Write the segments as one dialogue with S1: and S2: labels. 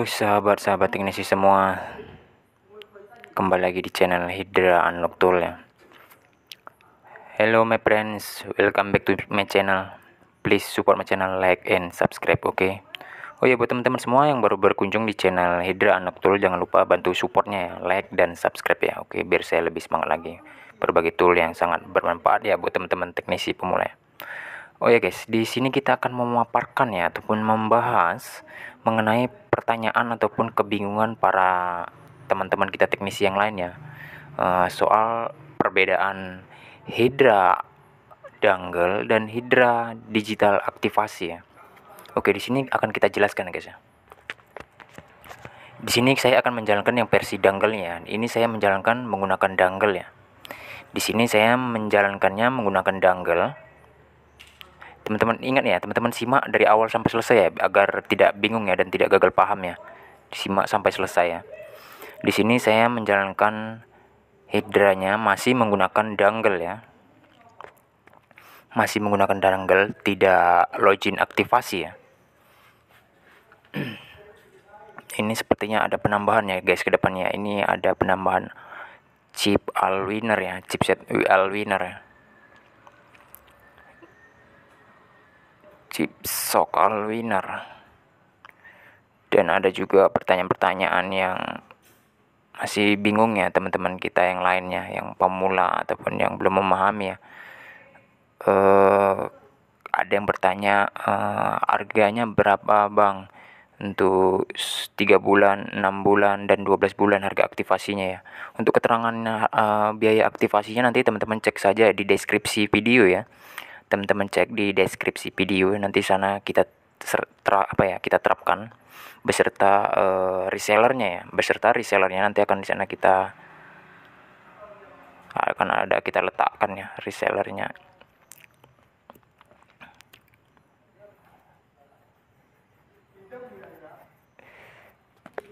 S1: Halo sahabat-sahabat teknisi semua. Kembali lagi di channel Hydra Unlock Tool ya. Hello my friends, welcome back to my channel. Please support my channel, like and subscribe oke? Okay? Oh ya buat teman-teman semua yang baru berkunjung di channel Hydra Unlock Tool Jangan lupa bantu supportnya ya, like dan subscribe ya Oke, okay? biar saya lebih semangat lagi. Berbagi tool yang sangat bermanfaat ya buat teman-teman teknisi pemula ya Oh ya guys, di sini kita akan memaparkan ya ataupun membahas mengenai pertanyaan ataupun kebingungan para teman-teman kita teknisi yang lainnya uh, soal perbedaan Hydra Dangle dan Hydra digital aktivasi ya. Oke, di sini akan kita jelaskan ya guys ya. Di sini saya akan menjalankan yang versi dangle-nya. Ini saya menjalankan menggunakan dangle ya. Di sini saya menjalankannya menggunakan dangle teman-teman ingat ya teman-teman simak dari awal sampai selesai ya agar tidak bingung ya dan tidak gagal paham ya. Simak sampai selesai ya. Di sini saya menjalankan hidranya masih menggunakan dangle ya. Masih menggunakan dangle tidak login aktivasi ya. Ini sepertinya ada penambahan ya guys ke depannya. Ini ada penambahan chip Alwiner ya chipset Alwiner ya chip soal winner dan ada juga pertanyaan-pertanyaan yang masih bingung ya teman-teman kita yang lainnya yang pemula ataupun yang belum memahami ya. Uh, ada yang bertanya uh, harganya berapa bang? Untuk 3 bulan, 6 bulan, dan 12 bulan harga aktivasinya ya. Untuk keterangan uh, biaya aktivasinya nanti teman-teman cek saja di deskripsi video ya teman-teman cek di deskripsi video nanti sana kita ter, apa ya kita terapkan beserta uh, resellernya ya. Beserta resellernya nanti akan di sana kita akan ada kita letakkan ya resellernya.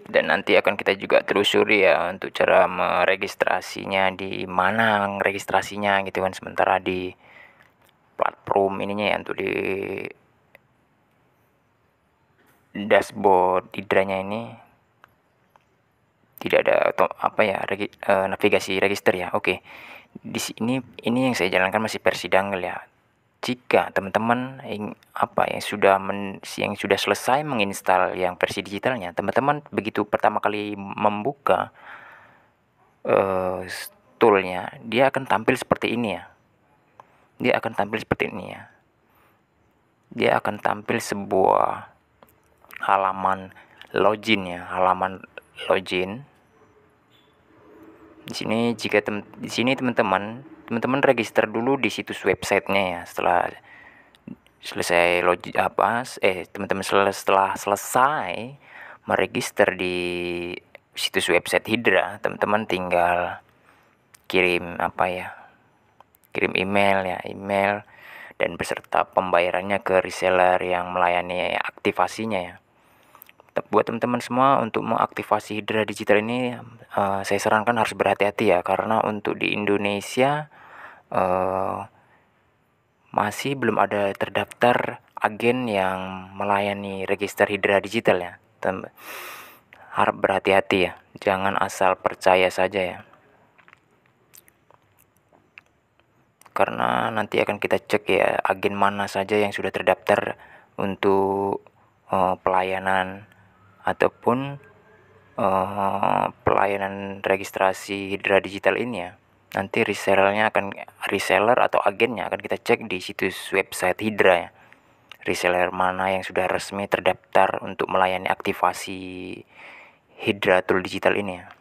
S1: Dan nanti akan kita juga telusuri ya untuk cara meregistrasinya di mana registrasinya gitu kan sementara di platform ininya ya untuk di dashboard hidranya ini tidak ada atau apa ya regi, uh, navigasi register ya. Oke di sini ini yang saya jalankan masih versi dangle ya. Jika teman-teman yang apa yang sudah men, yang sudah selesai menginstal yang versi digitalnya teman-teman begitu pertama kali membuka uh, toolnya dia akan tampil seperti ini ya dia akan tampil seperti ini ya. Dia akan tampil sebuah halaman login ya halaman login. Di sini jika tem di sini teman-teman teman-teman register dulu di situs websitenya ya setelah selesai login apa eh teman-teman setelah selesai meregister di situs website Hydra teman-teman tinggal kirim apa ya kirim email ya email dan beserta pembayarannya ke reseller yang melayani aktivasinya ya. Buat teman-teman semua untuk mengaktifasi Hydra Digital ini uh, saya sarankan harus berhati-hati ya karena untuk di Indonesia uh, masih belum ada terdaftar agen yang melayani register Hydra Digital ya. Harap berhati-hati ya jangan asal percaya saja ya karena nanti akan kita cek ya agen mana saja yang sudah terdaftar untuk uh, pelayanan ataupun uh, pelayanan registrasi Hydra Digital ini ya. Nanti resellernya akan reseller atau agennya akan kita cek di situs website Hydra ya. Reseller mana yang sudah resmi terdaftar untuk melayani aktivasi Hydra Tool Digital ini ya.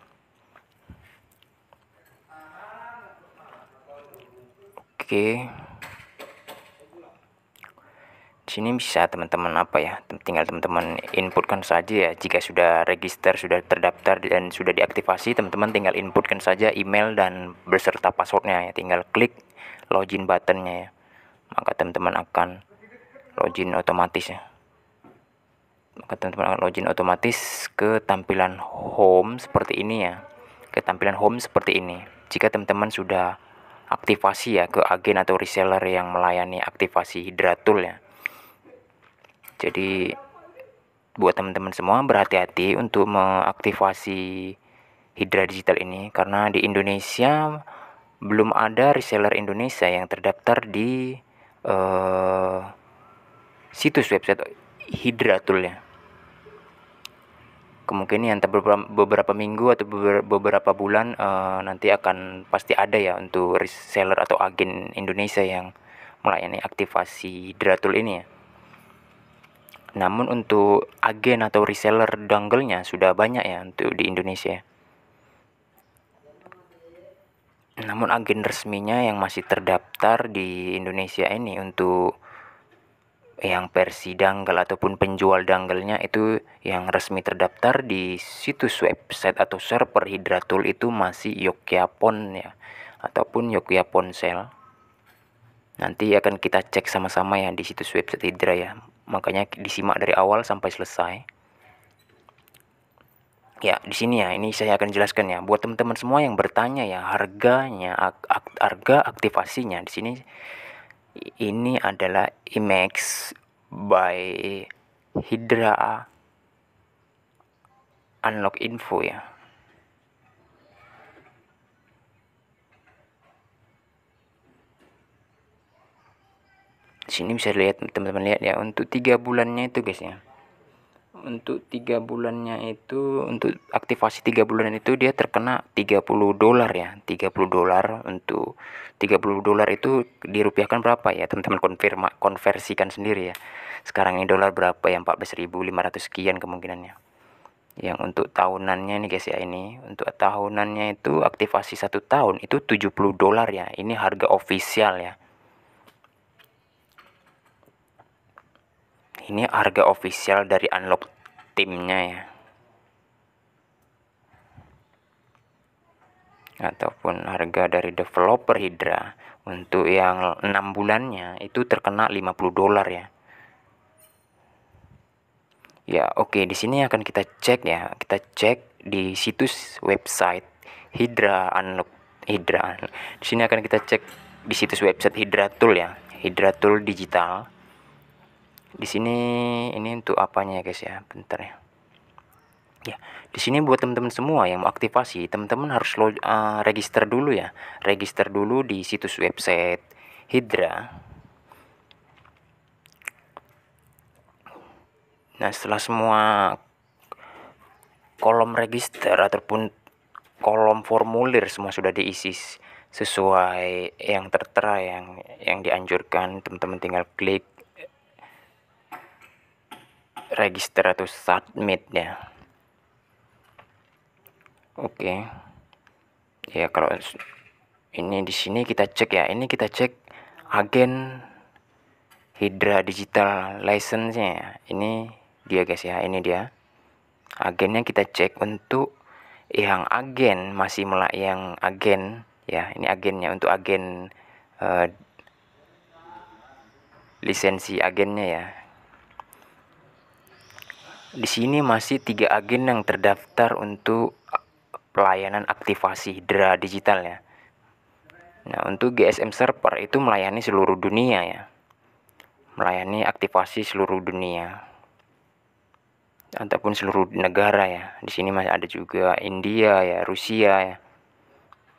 S1: Oke. Di sini bisa teman-teman apa ya? Tinggal teman-teman inputkan saja ya. Jika sudah register, sudah terdaftar dan sudah diaktifasi, teman-teman tinggal inputkan saja email dan beserta passwordnya ya. Tinggal klik login buttonnya ya. Maka teman-teman akan login otomatis ya. Maka teman-teman akan login otomatis ke tampilan home seperti ini ya. Ke tampilan home seperti ini. Jika teman-teman sudah aktivasi ya ke agen atau reseller yang melayani aktivasi hidratul ya. Jadi buat teman-teman semua berhati-hati untuk mengaktifasi Hydra Digital ini karena di Indonesia belum ada reseller Indonesia yang terdaftar di uh, situs website Hydra Tool ya. Kemungkinan beberapa, beberapa minggu atau beberapa bulan uh, nanti akan pasti ada ya untuk reseller atau agen Indonesia yang melayani aktivasi Hydra Tool ini ya. Namun untuk agen atau reseller dongle-nya sudah banyak ya untuk di Indonesia. Namun agen resminya yang masih terdaftar di Indonesia ini untuk yang versi dangle ataupun penjual dangle-nya itu yang resmi terdaftar di situs website atau server Hidratul itu masih Yogyapon ya. Ataupun Yogya Ponsel. Nanti akan kita cek sama-sama ya di situs website Hidra ya. Makanya disimak dari awal sampai selesai. Ya di sini ya ini saya akan jelaskan ya. Buat teman-teman semua yang bertanya ya harganya ak ak harga aktivasinya di sini ini adalah IMAX by Hydra Unlock Info ya. Sini bisa lihat teman-teman lihat ya untuk tiga bulannya itu guys ya untuk tiga bulannya itu untuk aktivasi tiga bulan itu dia terkena 30 dolar ya 30 dolar untuk 30 dolar itu dirupiahkan berapa ya? Teman-teman konfirma konversikan sendiri ya. Sekarang ini dolar berapa ya? 14.500 sekian kemungkinannya. Yang untuk tahunannya nih guys ya ini untuk tahunannya itu aktivasi satu tahun itu 70 dolar ya. Ini harga official ya. Ini harga official dari unlock timnya ya. Ataupun harga dari developer Hydra untuk yang enam bulannya itu terkena 50 dolar ya. Ya oke okay, di sini akan kita cek ya. Kita cek di situs website Hydra Unlock Hydra. Di sini akan kita cek di situs website Hydra Tool ya. Hydra Tool digital di sini ini untuk apanya ya guys ya? Bentar ya. Ya di sini buat teman-teman semua yang mau aktivasi teman-teman harus lo, uh, register dulu ya. Register dulu di situs website Hydra. Nah setelah semua kolom register ataupun kolom formulir semua sudah diisi sesuai yang tertera yang yang dianjurkan teman-teman tinggal klik register atau submit ya. Oke. Ya kalau ini di sini kita cek ya. Ini kita cek agen Hydra Digital License nya ya. ini dia guys ya. Ini dia. Agennya kita cek untuk yang agen masih melak yang agen ya. Ini agennya untuk agen uh, lisensi agennya ya di sini masih tiga agen yang terdaftar untuk pelayanan aktivasi Hydra digital ya. Nah, untuk GSM server itu melayani seluruh dunia ya. Melayani aktivasi seluruh dunia. Ataupun seluruh negara ya. Di sini masih ada juga India ya, Rusia ya.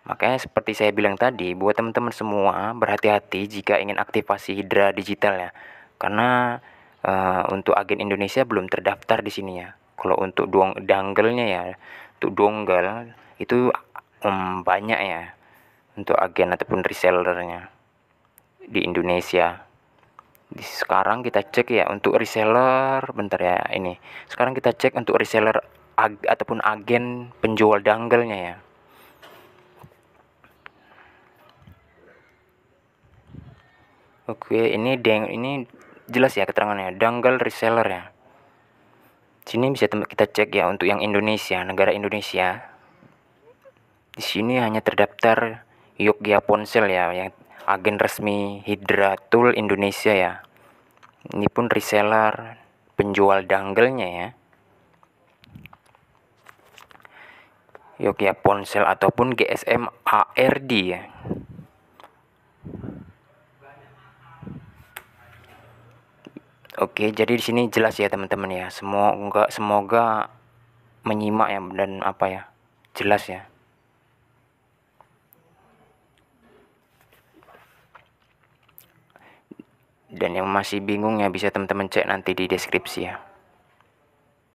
S1: Makanya seperti saya bilang tadi, buat teman-teman semua berhati-hati jika ingin aktivasi Hydra digital ya. Karena uh, untuk agen Indonesia belum terdaftar di sini ya. Kalau untuk dong dangelnya ya, untuk donggal itu um, banyak ya untuk agen ataupun resellernya di Indonesia. Sekarang kita cek ya untuk reseller, bentar ya ini. Sekarang kita cek untuk reseller ag ataupun agen penjual dangelnya ya. Oke, ini deng ini jelas ya keterangannya dangle reseller ya. Sini bisa kita cek ya untuk yang Indonesia negara Indonesia. Di sini hanya terdaftar Yogya Ponsel ya yang agen resmi Hydra Tool Indonesia ya. Ini pun reseller penjual dangelnya ya. Yogya Ponsel ataupun GSM ARD ya Oke, jadi di sini jelas ya teman-teman ya. Semoga semoga menyimak ya dan apa ya jelas ya. Dan yang masih bingung ya bisa teman-teman cek nanti di deskripsi ya.